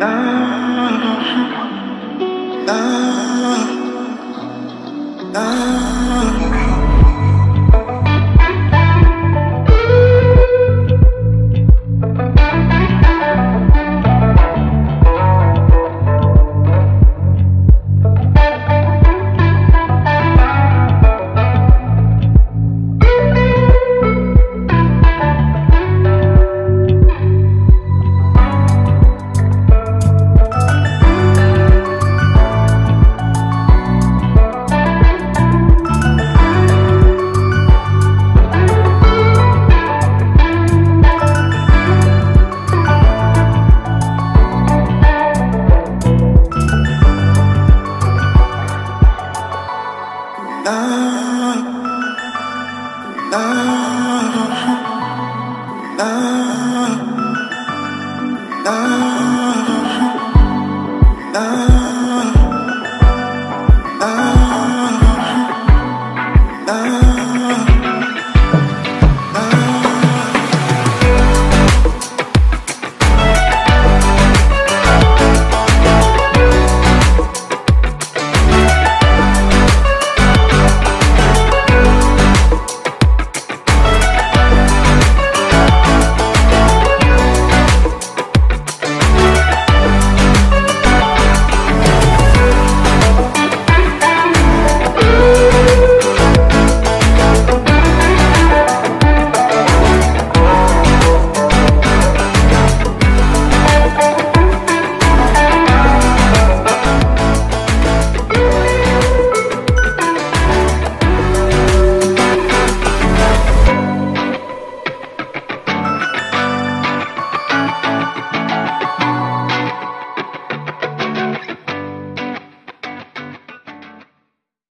love, love, love. no, no, no.